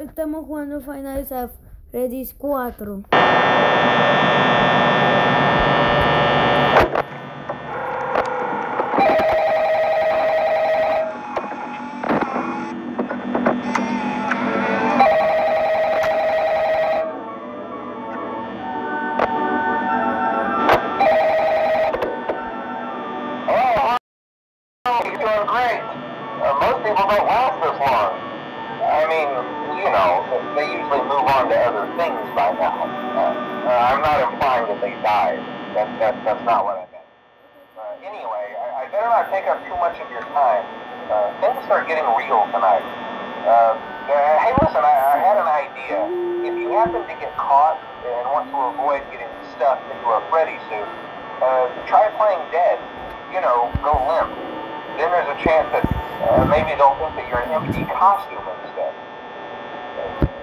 estamos jugando Final Fantasy Redis 4. You know, they usually move on to other things by now. Uh, uh, I'm not implying that they died. That, that, that's not what I meant. Uh, anyway, I, I better not take up too much of your time. Uh, things are getting real tonight. Uh, uh, hey, listen, I, I had an idea. If you happen to get caught and want to avoid getting stuffed into a Freddy suit, try playing dead. You know, go limp. Then there's a chance that maybe they'll think that you're an empty costume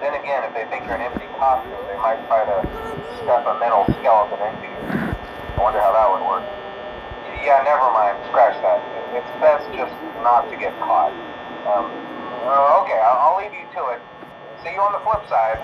Then again, if they think you're an empty costume, they might try to stuff a mental skeleton into you. I wonder how that would work. Yeah, never mind. Scratch that. It's best just not to get caught. Um, uh, okay, I'll, I'll leave you to it. See you on the flip side.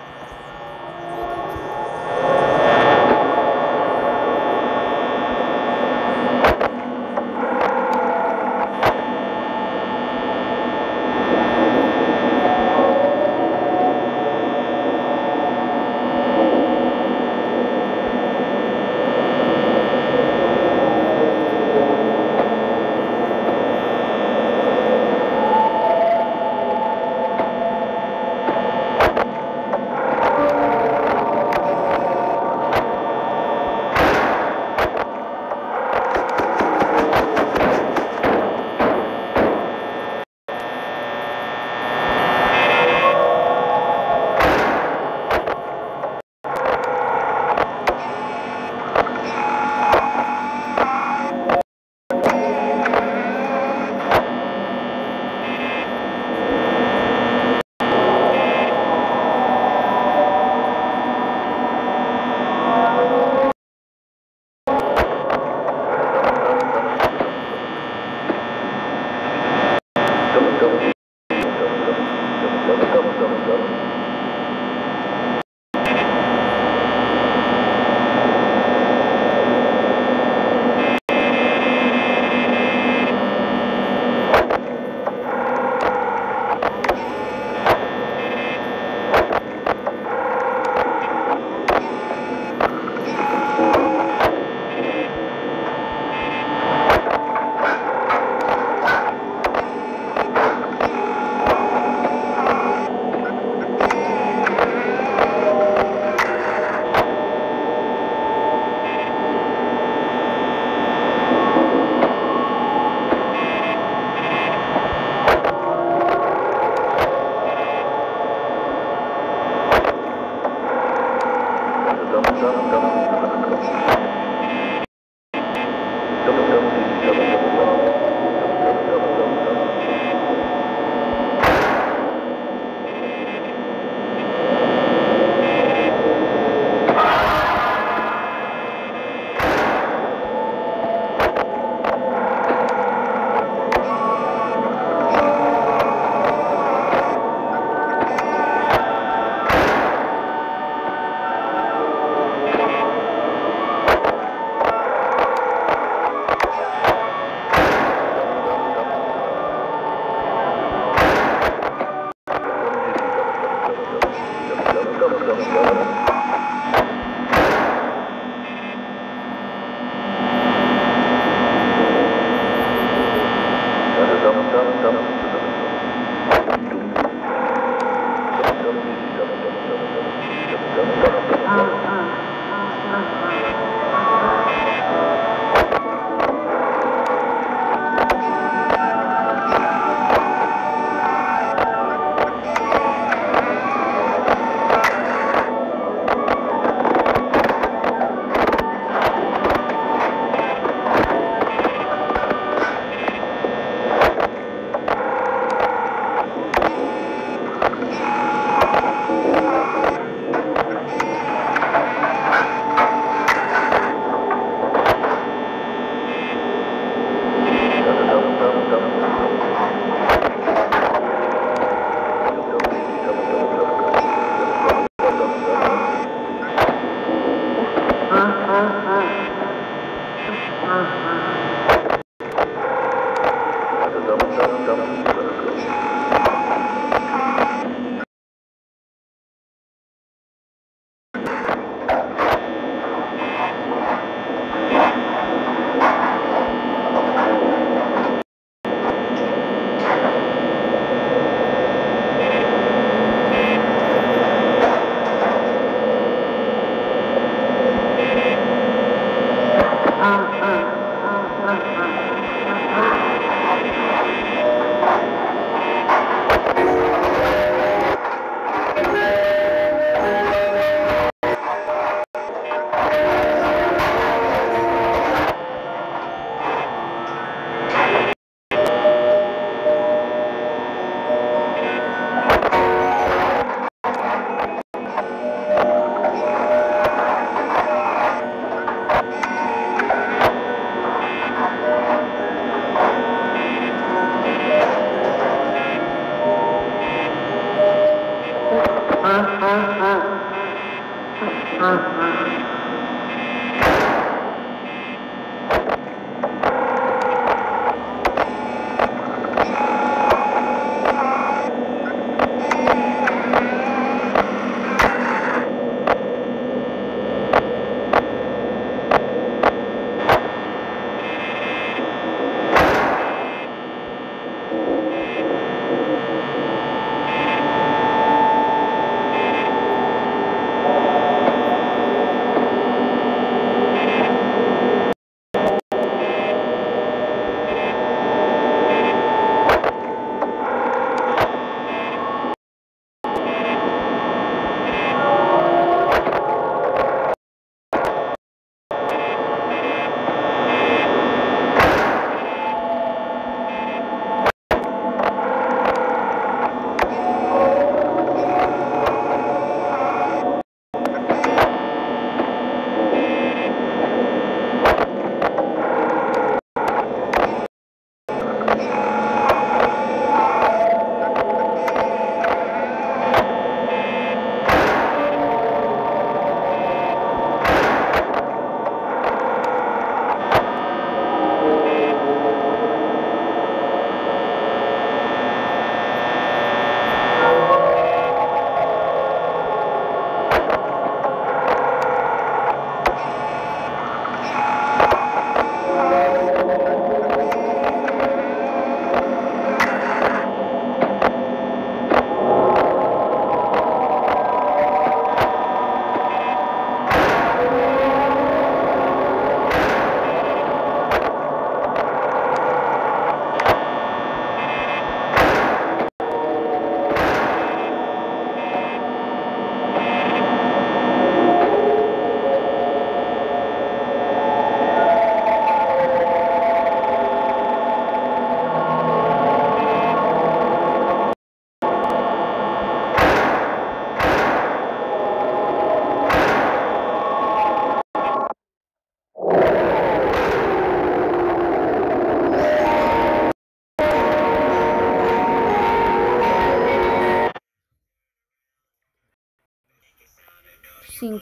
Thank you. Doctor.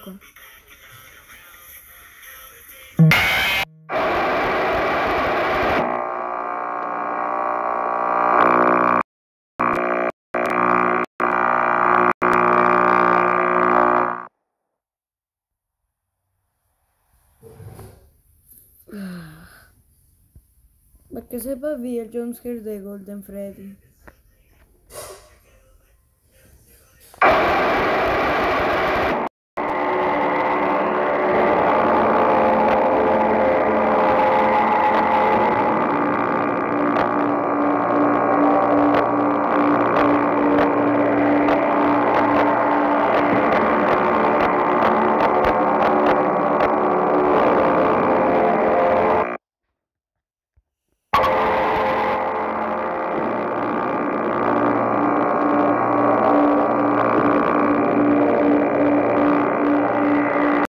him. Que sepa se va via John Scherzo e Golden Freddy.